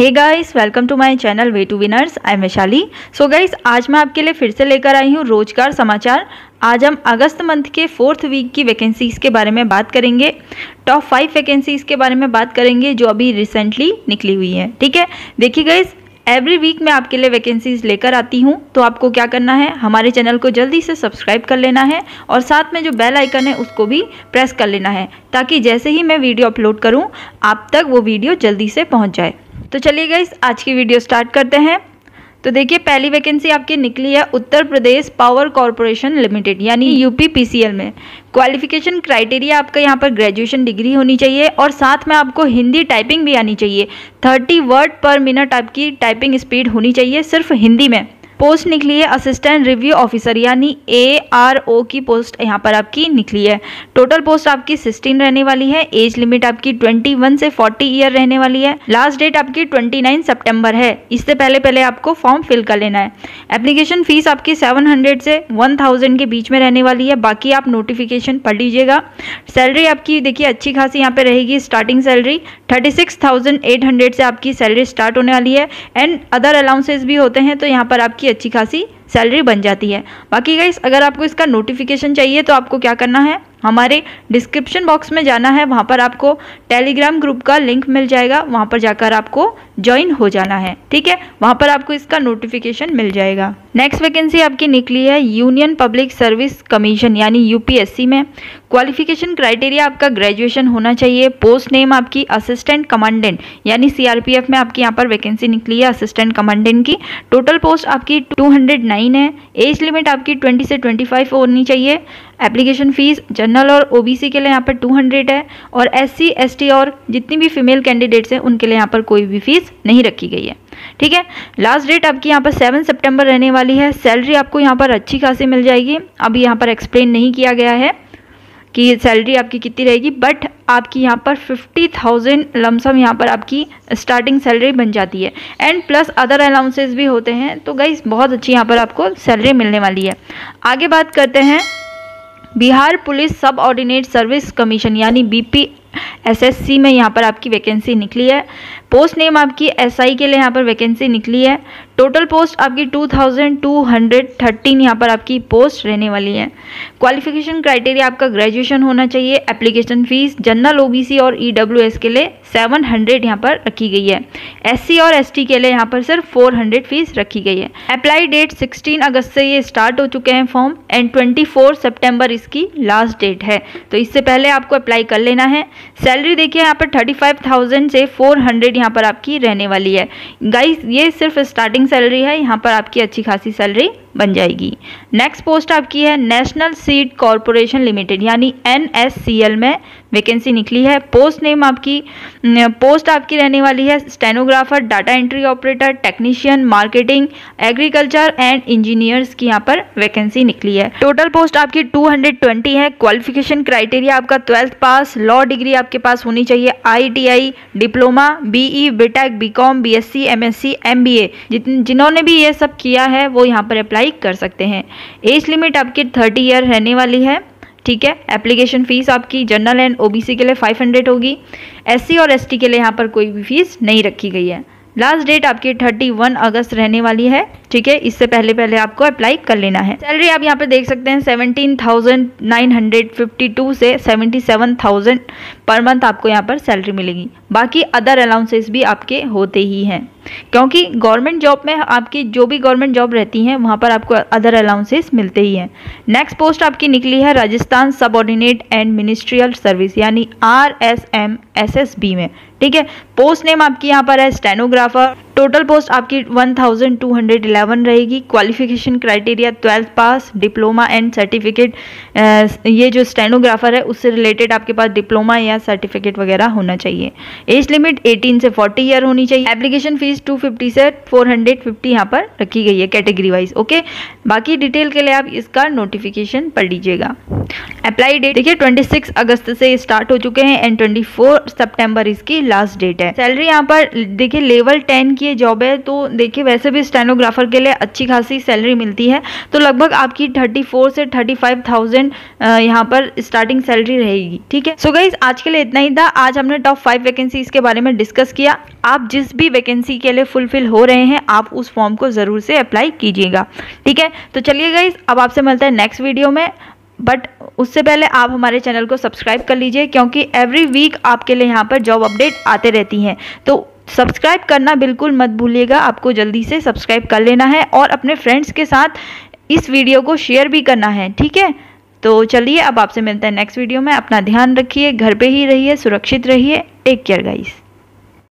Hey guys welcome to my channel way to winners I am Vaishali so guys आज मैं आपके लिए फिर से लेकर आई हूँ रोज़गार समाचार। आज हम अगस्त मंथ के फोर्थ वीक की वैकेंसीज के बारे में बात करेंगे। टॉप फाइव वैकेंसीज के बारे में बात करेंगे जो अभी रिसेंटली निकली हुई है। ठीक है? देखिए गाइस एवरी वीक मैं आपके लिए वैकेंसीज लेकर आती हूँ। तो आपको क्या करना है? हमारे चैनल को जल्दी से सब्सक्राइब कर लेना है और साथ में जो बेल आइकन है, उसको भी प्रेस कर लेना है ताकि जैसे ही मैं वीडियो अपलोड करूँ, आप तक वो वीडियो जल्दी से पहुँच जाए। तो चलिए गाइस आज की वीडियो स्टार्ट करते हैं। तो देखिए पहली वैकेंसी आपकी निकली है Uttar Pradesh power corporation limited यानी यूपी पीसीएल में। क्वालिफिकेशन क्राइटेरिया आपका यहाँ पर ग्रेजुएशन डिग्री होनी चाहिए और साथ में आपको हिंदी टाइपिंग भी आनी चाहिए। थर्टी वर्ड पर मिनट आपकी टाइपिंग स्पीड होनी चाहिए सिर्फ़ हिंदी में। पोस्ट निकली है असिस्टेंट रिव्यू ऑफिसर यानी ए आर ओ की पोस्ट यहाँ पर आपकी निकली है। टोटल पोस्ट आपकी सिक्सटीन रहने वाली है एज लिमिट आपकी ट्वेंटी वन से फोर्टी ईयर रहने वाली है। लास्ट डेट आपकी ट्वेंटी नाइन सेप्टेम्बर है। इससे पहले पहले आपको फॉर्म फिल कर लेना है। एप्लीकेशन फ़ीस आपकी सेवन हंड्रेड से वन थाउज़ेंड के बीच में रहने वाली है। बाकी आप नोटिफिकेशन पढ़ लीजिएगा। सैलरी आपकी, देखिए, अच्छी खासी यहाँ पे रहेगी starting salary thirty six thousand eight hundred से आपकी सैलरी स्टार्ट होने वाली है। एंड अदर अलाउंसेस भी होते हैं तो यहाँ पर आपकी अच्छी खासी सैलरी बन जाती है। बाकी गाइस अगर आपको इसका नोटिफिकेशन चाहिए तो आपको क्या करना है? हमारे डिस्क्रिप्शन बॉक्स में जाना है, वहाँ पर आपको टेलीग्राम ग्रुप का लिंक मिल जाएगा, वहाँ पर जाकर आपको ज्वाइन हो जाना है, ठीक है? वहाँ पर आपको इसका नोटिफिकेशन मिल जाएगा। नेक्स्ट वैकेंसी आपकी निकली है यूनियन पब्लिक सर्विस कमीशन यानी यूपीएससी में। क्वालिफिकेशन क्राइटेरिया आपका ग्रेजुएशन होना चाहिए पोस्ट नेम आपकी असिस्टेंट कमांडेंट यानी सीआरपीएफ में आपकी यहाँ पर वैकेंसी निकली है असिस्टेंट कमांडेंट की। टोटल पोस्ट आपकी 209 है एज लिमिट आपकी 20 से 25 होनी चाहिए। एप्लीकेशन फ़ीस जनरल और ओबीसी के लिए यहाँ पर 200 है और एससी एसटी और जितनी भी फीमेल कैंडिडेट्स हैं, उनके लिए यहाँ पर कोई भी फ़ीस नहीं रखी गई है। ठीक है? लास्ट डेट आपकी यहाँ पर सेवन सितंबर रहने वाली है। सैलरी आपको यहाँ पर अच्छी खासी मिल जाएगी। अभी यहाँ पर एक्सप्लेन नहीं किया गया है कि सैलरी आपकी कितनी रहेगी बट आपकी यहाँ पर फिफ्टी थाउज़ेंड लमसम यहाँ पर आपकी स्टार्टिंग सैलरी बन जाती है। एंड प्लस अदर अलाउंसेस भी होते हैं। तो गई बहुत अच्छी यहाँ पर आपको सैलरी मिलने वाली है। आगे बात करते हैं। Bihar police subordinate service commission यानी बीपी एसएससी में यहाँ पर आपकी वैकेंसी निकली है। पोस्ट नेम आपकी एसआई के लिए यहाँ पर वैकेंसी निकली है। टोटल पोस्ट आपकी 2213 यहाँ पर आपकी पोस्ट रहने वाली है। क्वालिफिकेशन क्राइटेरिया आपका ग्रेजुएशन होना चाहिए। एप्लीकेशन फ़ीस जनरल ओबीसी और ईडब्ल्यूएस के लिए 700 यहाँ पर रखी गई है। एससी और एसटी के लिए यहाँ पर सिर्फ़ 400 फ़ीस रखी गई है। अप्लाई डेट 16 अगस्त से ये स्टार्ट हो चुके हैं फॉर्म एंड 24 सितंबर इसकी लास्ट डेट है। तो इससे पहले आपको अप्लाई कर लेना है। सैलरी देखिए यहाँ पर 35,000 से 400 यहाँ पर आपकी रहने वाली है। गाइस ये सिर्फ़ स्टार्टिंग सैलरी है यहाँ पर आपकी अच्छी खासी सैलरी। बन जाएगी। नेक्स्ट पोस्ट आपकी है नेशनल सीड कॉरपोरेशन लिमिटेड यानी NSCL में वैकेंसी निकली है। पोस्ट नेम आपकी पोस्ट आपकी रहने वाली है stenographer data entry operator technician marketing agriculture and engineers की यहाँ पर वैकेंसी निकली है। टोटल पोस्ट आपकी 220 है। क्वालिफिकेशन क्राइटेरिया आपका ट्वेल्थ पास लॉ डिग्री आपके पास होनी चाहिए। ITI diploma BE BTech BCom BSc MSc MBA जिन्होंने भी ये सब किया है, वो यहाँ पर अप्लाई कर सकते हैं। एज लिमिट आपकी थर्टी ईयर रहने वाली है ठीक है? एप्लीकेशन फ़ीस आपकी जनरल एंड ओबीसी के लिए 500 होगी। एससी और एसटी के लिए यहाँ पर कोई भी फ़ीस नहीं रखी गई है। लास्ट डेट आपकी 31 अगस्त रहने वाली है ठीक है? इससे पहले पहले आपको अप्लाई कर लेना है। सैलरी आप यहाँ पे देख सकते हैं 17,952 से 77,000 पर मंथ आपको यहाँ पर सैलरी मिलेगी। बाकी अदर अलाउंसेस भी आपके होते ही हैं। क्योंकि गवर्नमेंट जॉब में आपकी जो भी गवर्नमेंट जॉब रहती हैं, वहाँ पर आपको अदर अलाउंसेस मिलते ही हैं। नेक्स्ट पोस्ट आपकी निकली है Rajasthan subordinate and ministerial service यानी R S M S S B में। ठीक है? पोस्ट नेम आपकी यहाँ पर है स्टेनोग्राफर टोटल पोस्ट आपकी 1211 रहेगी। Qualification criteria twelfth pass diploma and certificate ये जो स्टेनोग्राफर है, उससे रिलेटेड आपके पास डिप्लोमा या सर्टिफिकेट वगैरह होना चाहिए। एज लिमिट 18 से 40 ईयर होनी चाहिए। एप्लीकेशन फ़ीस 250 से 450 हंड्रेड यहाँ पर रखी गई है कैटेगरी वाइज ओके बाकी डिटेल के लिए आप इसका नोटिफिकेशन पढ़ लीजिएगा। अप्लाई डेट देखिए 26 अगस्त से स्टार्ट हो चुके हैं एंड 24 सितंबर इसकी लास्ट डेट है। सैलरी यहाँ पर, देखिए लेवल 10 की जॉब है तो देखिए, वैसे भी स्टेनोग्राफर के लिए अच्छी खासी सैलरी मिलती है। तो लगभग आपकी थर्टी फोर से थर्टी फाइव थाउज़ेंड यहाँ पर स्टार्टिंग सैलरी रहेगी, ठीक है? सो गाइज़ आज के लिए इतना ही था। आज हमने टॉप फाइव वैकेंसीज के बारे में डिस्कस किया। आप जिस भी वैकेंसी के लिए फुलफिल हो रहे हैं, आप उस फॉर्म को ज़रूर से अप्लाई कीजिएगा, ठीक है? तो चलिए गाइज़ अब आपसे मिलता है नेक्स्ट वीडियो में बट उससे पहले आप हमारे चैनल को सब्सक्राइब कर लीजिए, क्योंकि एवरी वीक आपके लिए यहाँ पर जॉब अपडेट आते रहती हैं। तो सब्सक्राइब करना बिल्कुल मत भूलिएगा, आपको जल्दी से सब्सक्राइब कर लेना है और अपने फ्रेंड्स के साथ इस वीडियो को शेयर भी करना है, ठीक है? तो चलिए, अब आपसे मिलते हैं नेक्स्ट वीडियो में। अपना ध्यान रखिए, घर पे ही रहिए, सुरक्षित रहिए। Take care guys